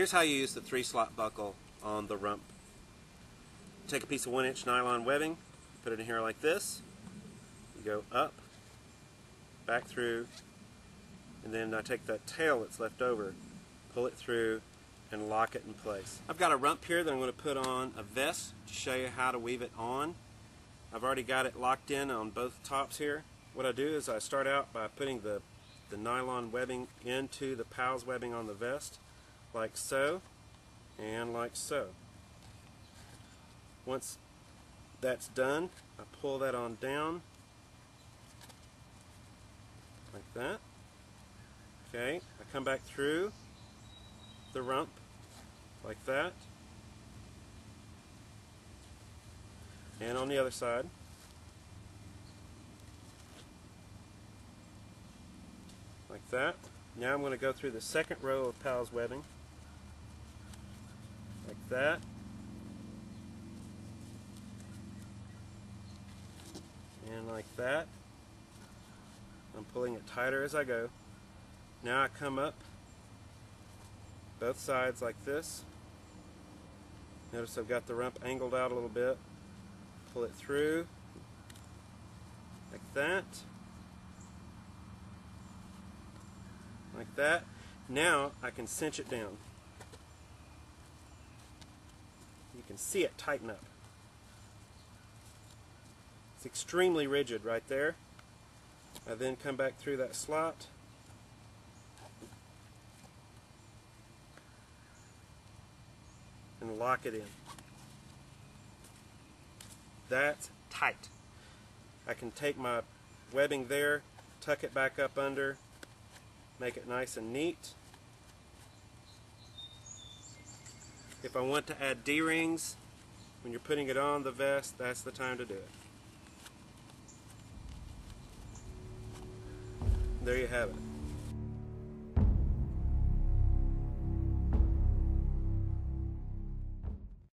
Here's how you use the three slot buckle on the rump. Take a piece of one inch nylon webbing, put it in here like this. You go up, back through, and then I take that tail that's left over, pull it through, and lock it in place. I've got a rump here that I'm going to put on a vest to show you how to weave it on. I've already got it locked in on both tops here. What I do is I start out by putting the, the nylon webbing into the PALS webbing on the vest, like so, and like so. Once that's done, I pull that on down, like that. Okay, I come back through the rump, like that. And on the other side. Like that. Now I'm going to go through the second row of PALS webbing. Like that. And like that. I'm pulling it tighter as I go. Now I come up both sides like this. Notice I've got the rump angled out a little bit. Pull it through like that. Like that. Now I can cinch it down. You can see it tighten up. It's extremely rigid right there. I then come back through that slot. and lock it in. That's tight. I can take my webbing there, tuck it back up under, make it nice and neat. If I want to add D-rings, when you're putting it on the vest, that's the time to do it. There you have it.